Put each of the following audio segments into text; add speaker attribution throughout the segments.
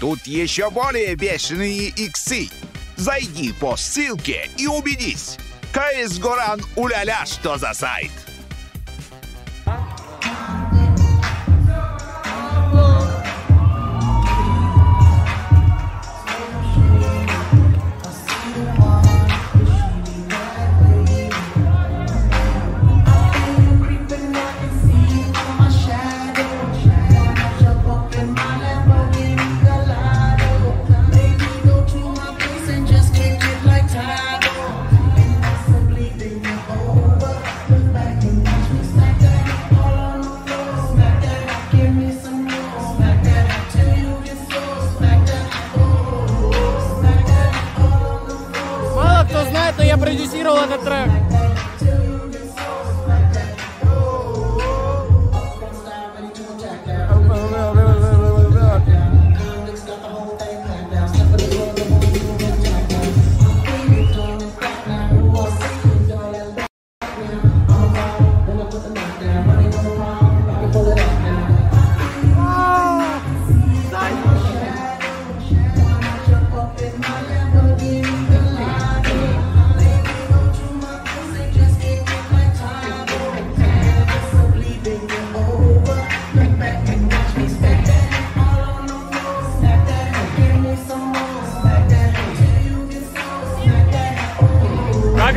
Speaker 1: Тут еще более бешеные иксы. Зайди по ссылке и убедись. КС Горан уляля, что за сайт.
Speaker 2: Продюсировал этот трек.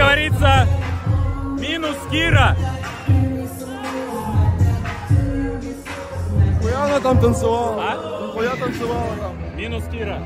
Speaker 3: Говорится, минус Кира.
Speaker 4: Хуя она там танцевала?
Speaker 3: А?
Speaker 4: Хуя танцевала там?
Speaker 3: Минус Кира.